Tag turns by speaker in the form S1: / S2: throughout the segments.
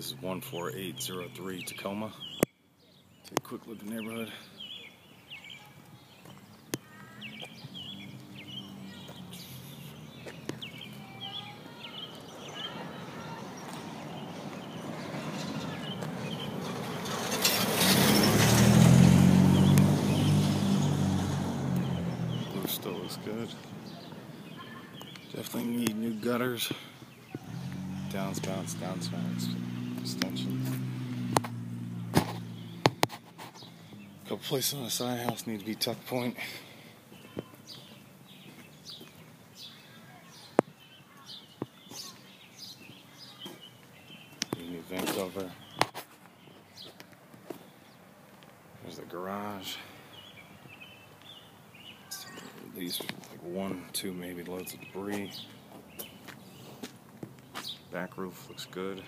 S1: This is 14803 Tacoma. Take a quick look at the neighborhood. Still looks good. Definitely need new gutters. Downspouts, downspouts, extensions. Couple places on the side house need to be tuck point. New. There's the garage. At least like one, two, maybe loads of debris. Back roof looks good.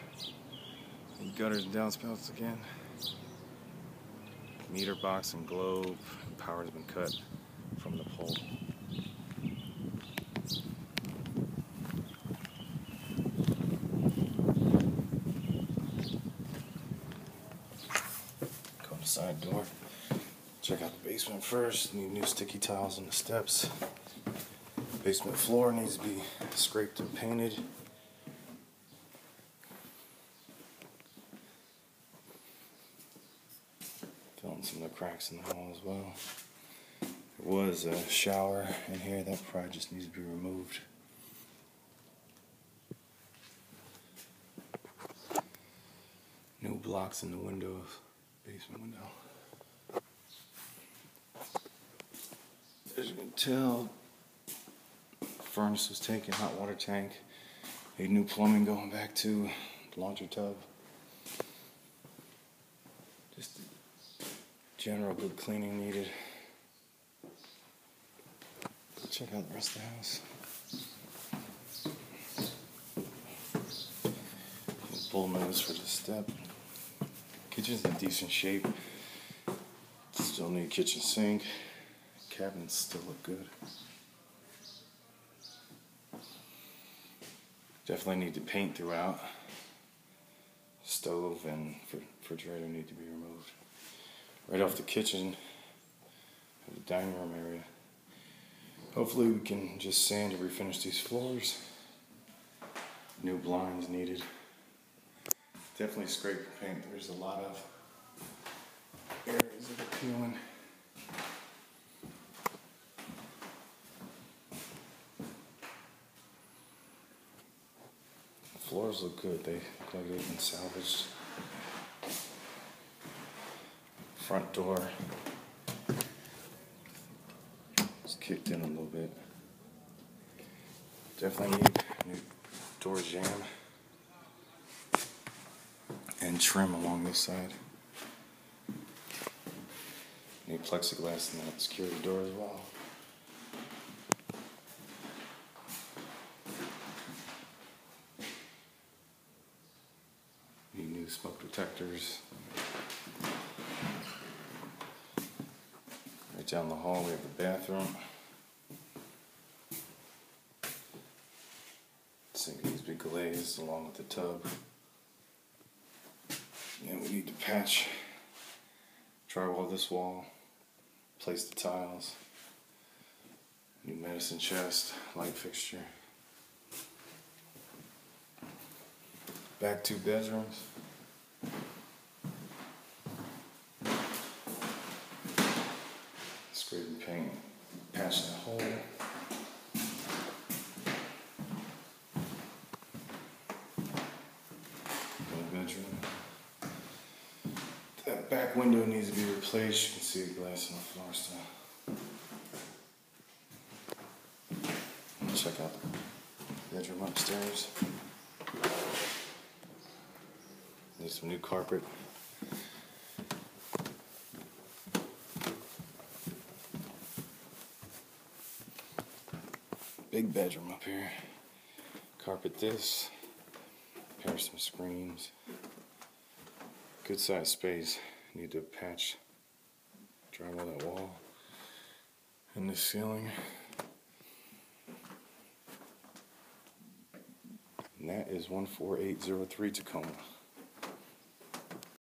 S1: And gutters and downspouts again. Meter box and globe. Power's been cut from the pole. Go to side door. Check out the basement first. Need new sticky tiles on the steps. Basement floor needs to be scraped and painted. Some of the cracks in the wall as well. There was a shower in here that probably just needs to be removed. New blocks in the windows, basement window. As you can tell, furnace was taken, hot water tank. Need new plumbing going back to the laundry tub. Just general good cleaning needed. Check out the rest of the house. Bull nose for the step. Kitchen's in decent shape. Still need kitchen sink. Cabinets still look good. Definitely need to paint throughout. Stove and refrigerator need to be removed. Right off the kitchen, the dining room area. Hopefully we can just sand and refinish these floors. New blinds needed. Definitely scrape and paint. There's a lot of areas that are peeling. The floors look good. They look like they've been salvaged. Front door it's kicked in a little bit. Definitely need new door jamb and trim along this side. Need plexiglass in that security door as well. Need new smoke detectors. Down the hall we have the bathroom. Sink needs to be glazed along with the tub. And we need to patch drywall this wall, place the tiles, new medicine chest, light fixture. Back two bedrooms. Paint, patch that hole. Bedroom. That back window needs to be replaced. You can see the glass on the floor still. Check out the bedroom upstairs. Need some new carpet. Big bedroom up here. Carpet this. Pair some screens. Good sized space. Need to patch drywall that wall and the ceiling. And that is 14803 Tacoma.